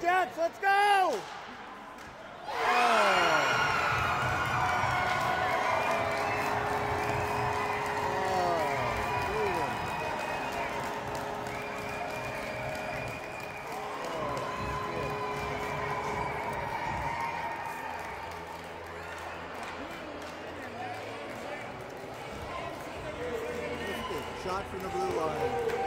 Jets, let's go! Shot from the blue line.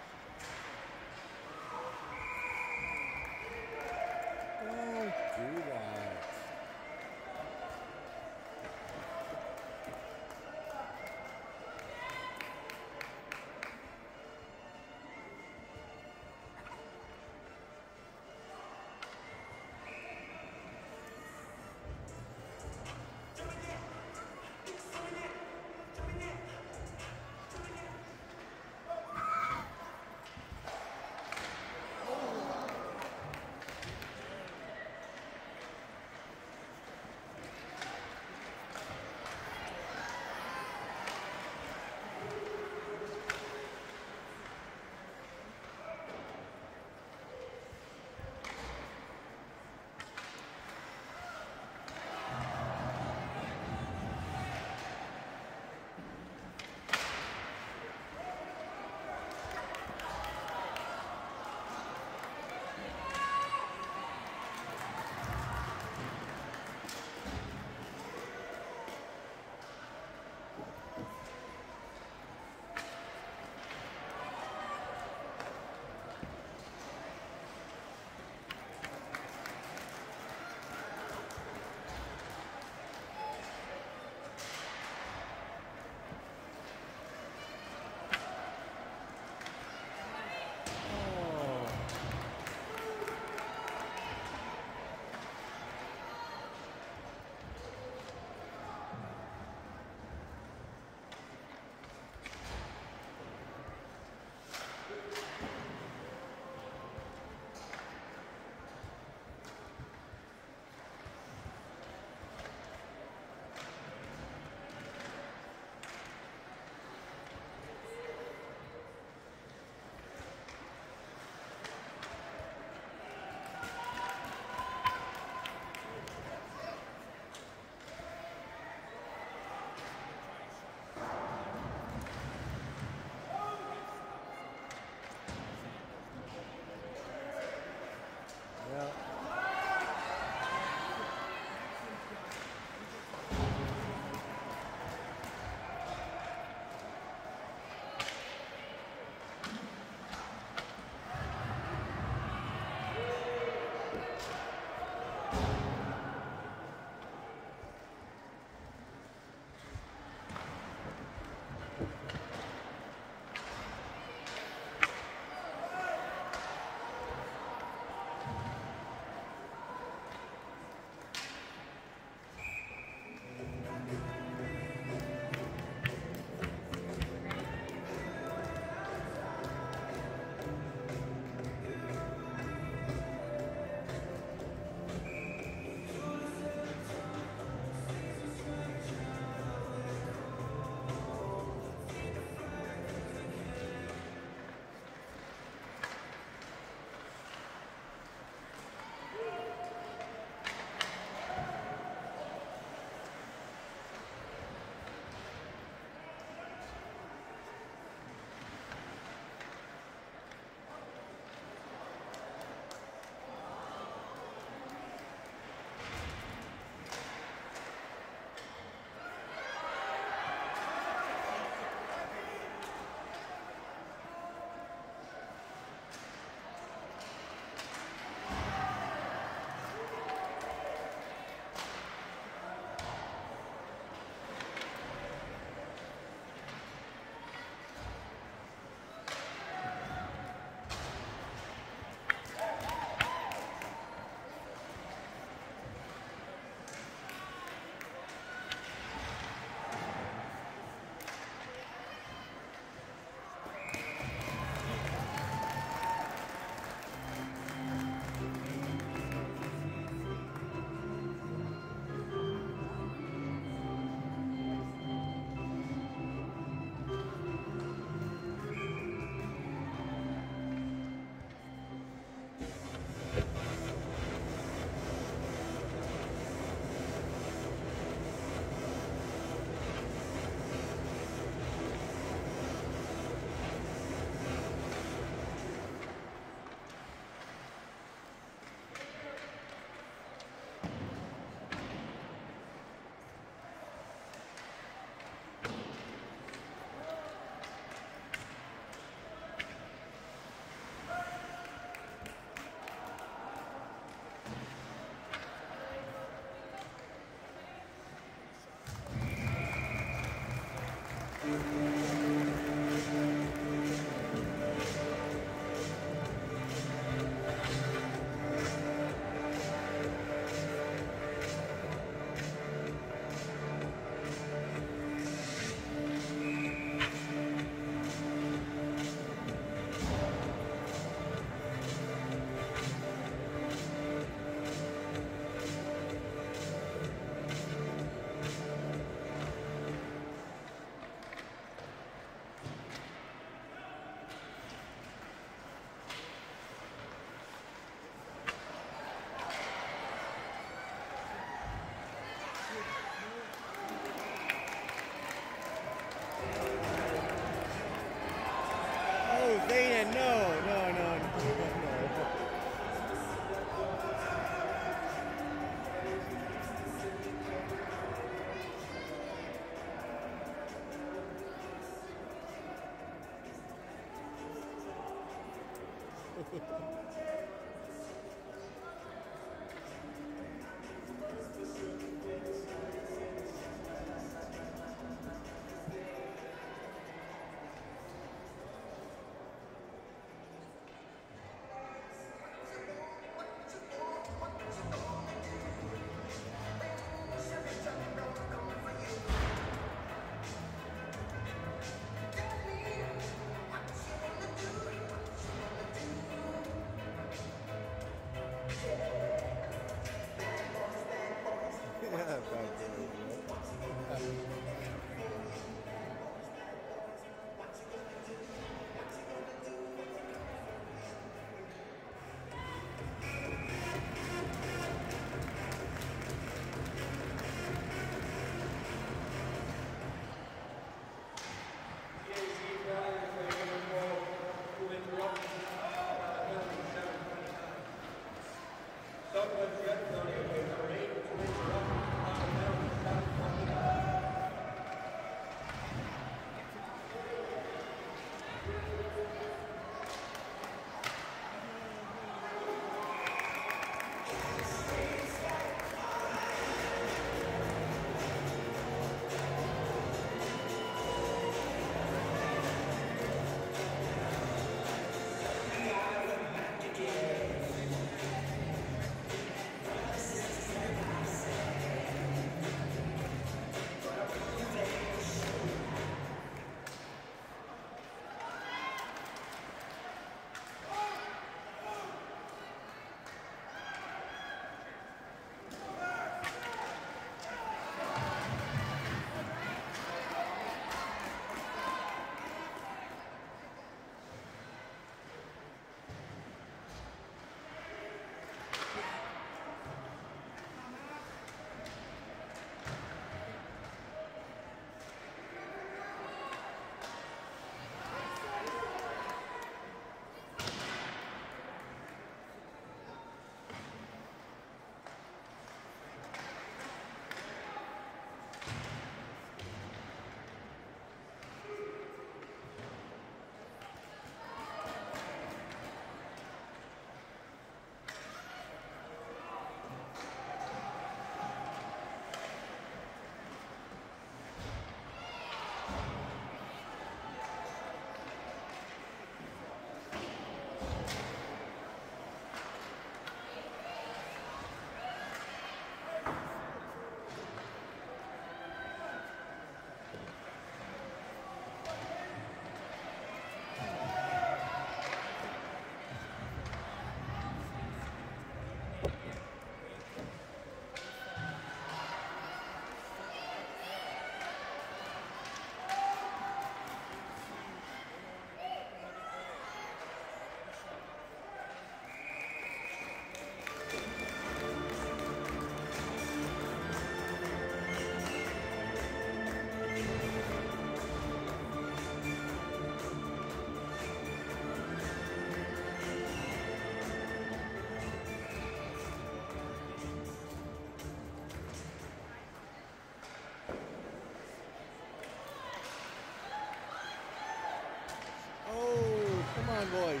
Oh, on, boys.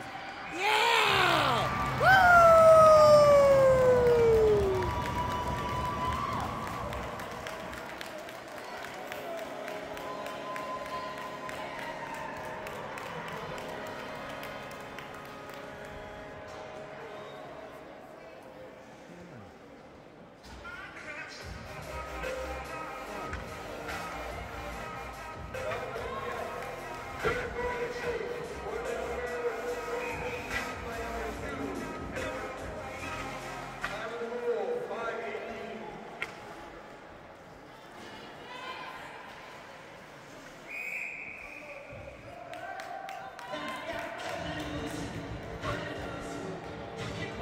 Yeah!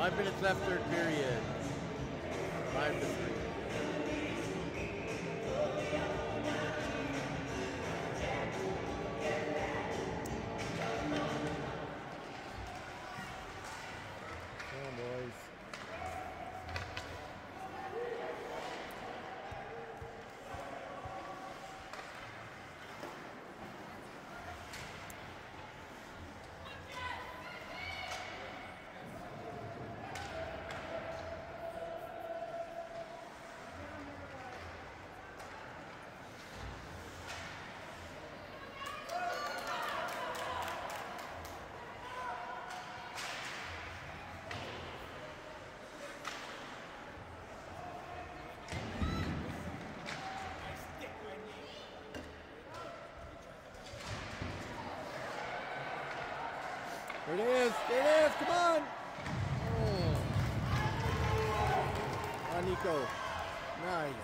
Five minutes left, third period. There it is. There it is. Come on. Oh. Nico. Nice.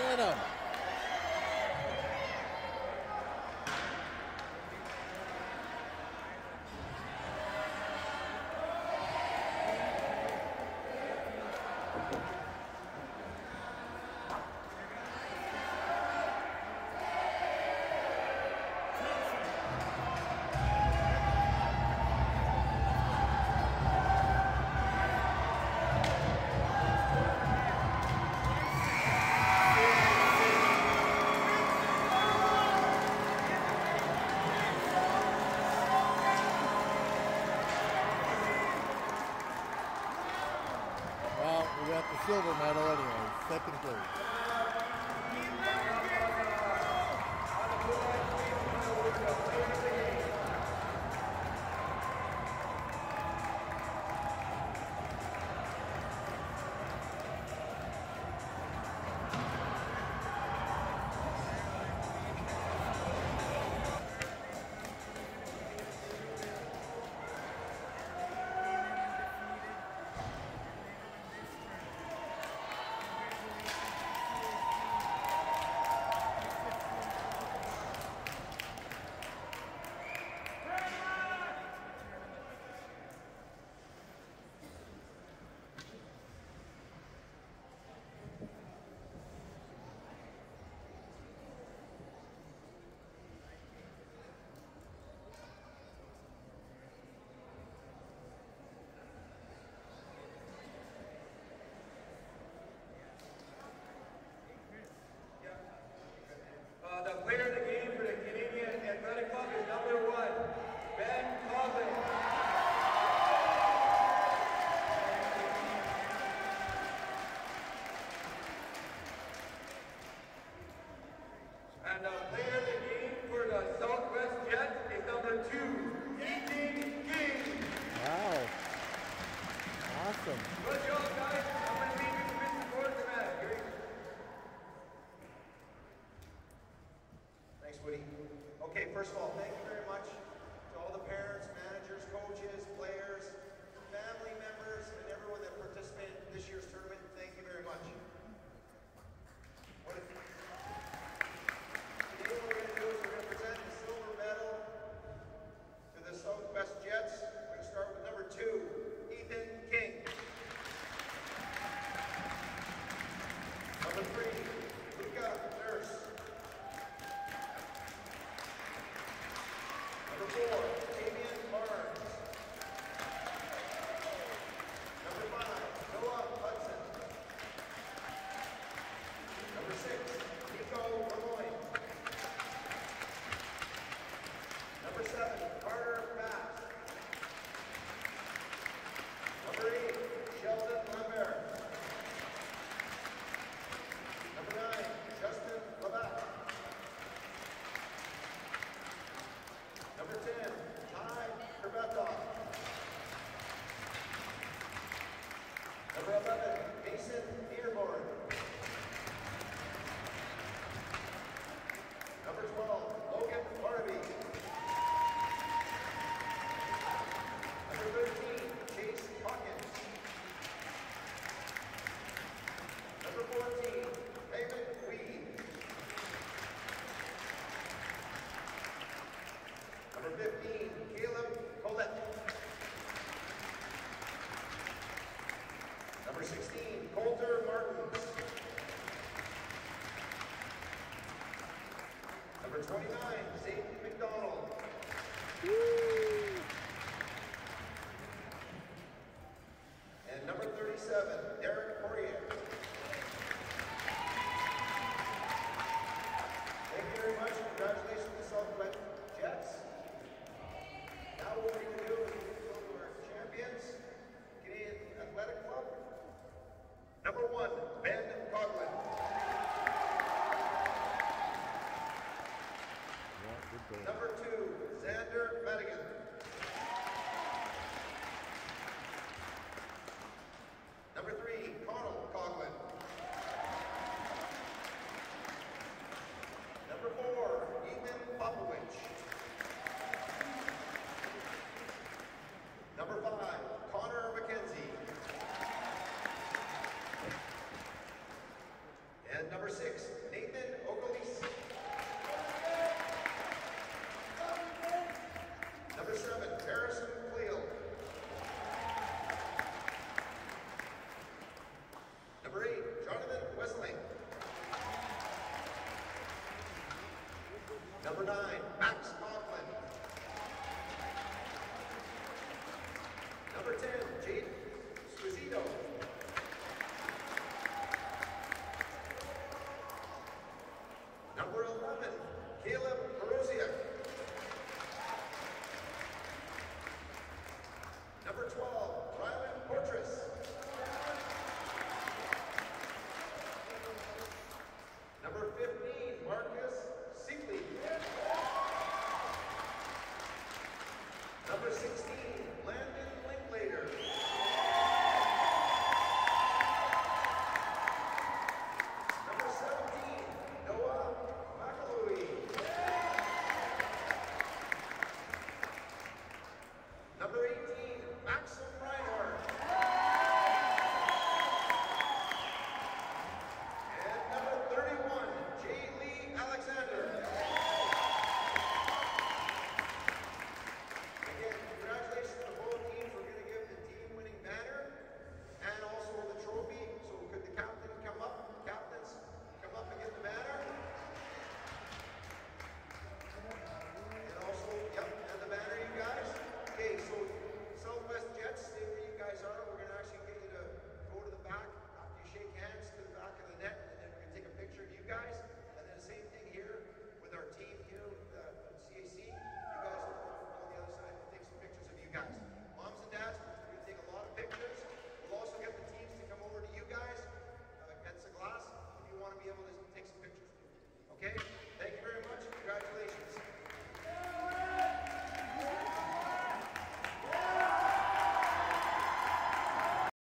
Get him. Well, that where the 47. Nine,